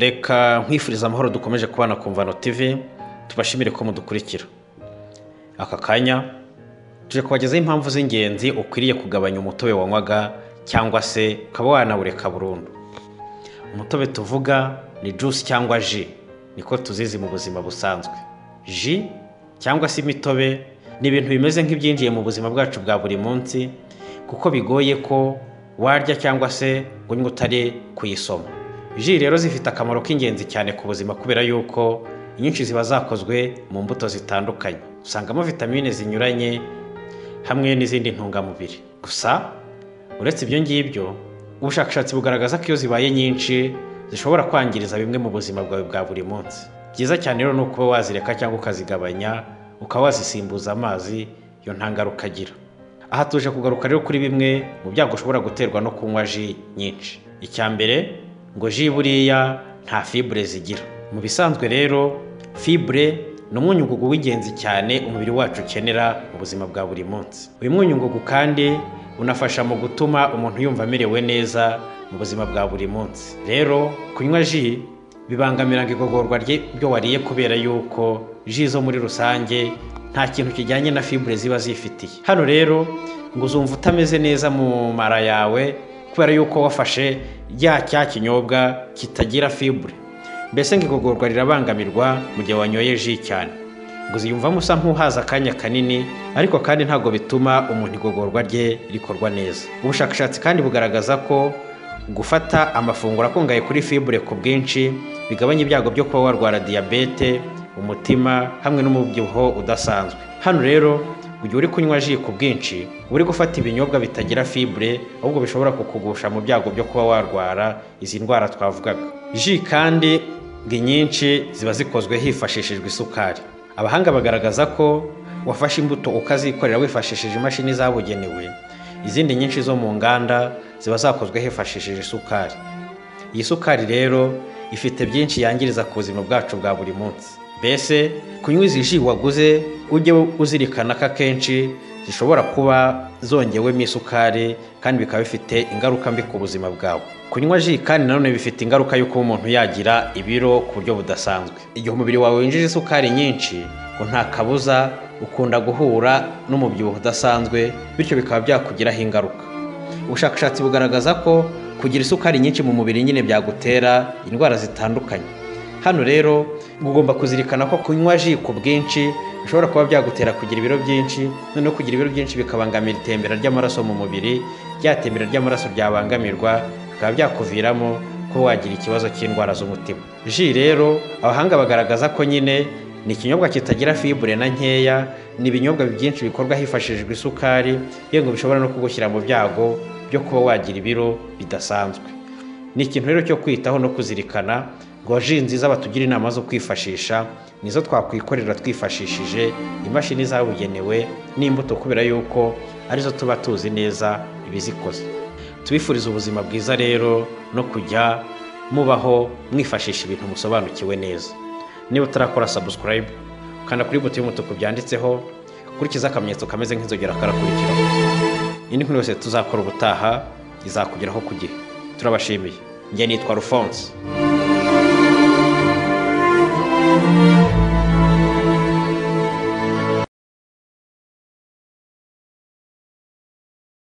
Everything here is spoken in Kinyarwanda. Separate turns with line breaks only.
reka nkwifuriza amahoro dukomeje kubana ku mvano tv tubashimire ko mudukurikira. Aka kanya tuje kubagezaho impamvu z'ingenzi ukwiriye kugabanya umutobe wanywaga cyangwa se ukaba wanawureka burundu. Umutobe tuvuga ni juice cyangwa ji niko tuzizi mu buzima busanzwe. Ji cyangwa se imitobe ni ibintu bimeze nk'ibyinjiye mu buzima bwacu bwa buri munsi kuko bigoye ko warya cyangwa se ngo unywe utari kuyisoma. Ji rero zifite akamaro k'ingenzi cyane ku buzima kubera yuko inyinshi ziba zakozwe mu mbuto zitandukanye. Usangamo vitamine zinyuranye hamwe n'izindi ntungamubiri. Gusa uretse ibyo ngibyo ubushakashatsi bugaragaza ko iyo zibaye nyinshi zishobora kwangiriza bimwe mu buzima bwawe bwa buri munsi. Byiza cyane rero ni ukuba wazireka cyangwa ukazigabanya ukaba wazisimbuza amazi iyo nta ngaruka agira aha tuje kugaruka rero kuri bimwe mu byago ushobora guterwa no kunywa ji nyinshi. Icya mbere ngo ji buriya nta fibure zigira. Mu bisanzwe rero fibure ni umwunyungugu w'ingenzi cyane umubiri wacu ukenera mu buzima bwa buri munsi. Uyu mwunyungugu kandi unafasha mu gutuma umuntu yumva amerewe neza mu buzima bwa buri munsi. Rero kunywa ji bibangamira igogorwa ry'ibyo wariye kubera yuko ji zo muri rusange nta kintu kijyanye na fibure ziba zifitiye. Hano rero ngo uzumva utameze neza mu mara yawe kubera yuko wafashe rya cya kinyobwa kitagira fibure mbese ngo igogorwa rirabangamirwa mu gihe wanyoye ji cyane. Ngo uziyumvamo usa nk'uhaza akanya kanini ariko kandi ntabwo bituma umuntu igogorwa rye rikorwa neza. Ubushakashatsi kandi bugaragaza ko gufata amafunguro akungahaye kuri fibure ku bwinshi bigabanya ibyago byo kuba warwara diyabete umutima hamwe n'umubyibuho udasanzwe. Hano rero igihe uri kunywa ji ku bwinshi uba uri gufata ibinyobwa bitagira fibure ahubwo bishobora kukugusha mu byago byo kuba warwara izi ndwara twavugaga. Ji kandi ngo inyinshi ziba zikozwe hifashishijwe isukari. Abahanga bagaragaza ko wafashe imbuto ukazikorera wifashishije imashini zabugenewe izindi nyinshi zo mu nganda ziba zakozwe hifashishije isukari. Iyi sukari rero ifite byinshi yangiriza ku buzima bwacu bwa buri munsi. Mbese kunywa izi ji waguze ujye uzirikana ko akenshi zishobora kuba zongewemo isukari kandi bikaba bifite ingaruka mbi ku buzima bwawe. Kunywa ji kandi nanone bifite ingaruka kuba umuntu yagira ibiro ku buryo budasanzwe. Igihe umubiri wawe winjije isukari nyinshi ngo nta kabuza ukunda guhura n'umubyibuho udasanzwe bityo bikaba byakugiraho ingaruka. Ubushakashatsi bugaragaza ko kugira isukari nyinshi mu mubiri nyine byagutera indwara zitandukanye. Hano rero ugomba kuzirikana ko kunywa ji ku bwinshi bishobora kuba byagutera kugira ibiro byinshi noneho kugira ibiro byinshi bikabangamira itembera ry'amaraso mu mubiri rya tembera ry'amaraso ryabangamirwa bikaba byakuviramo kuba wagira ikibazo cy'indwara z'umutima. Ji rero abahanga bagaragaza ko nyine ni ikinyobwa kitagira fibure na nkeya ni ibinyobwa byinshi bikorwa hifashishijwe isukari yewe bishobora no kugushyira mu byago byo kuba wagira ibiro bidasanzwe. Ni ikintu rero cyo kwitaho no kuzirikana ngo ji nziza batugira inama zo kwifashisha nizo twakwikorera twifashishije imashini zabugenewe n'imbuto kubera yuko ari zo tuba tuzi neza ibizikoze. Tubifuriza ubuzima bwiza rero no kujya mubaho mwifashisha ibintu musobanukiwe neza. Niba utarakora sabusikarayibu kanda kuri buto y'umutuku byanditseho ukurikiza akamenyetso kameze nk'inzogera karakurikiraho indi nkuru yose tuzakora ubutaha izakugeraho ku gihe. Turabashimiye. Njye nitwa rufonse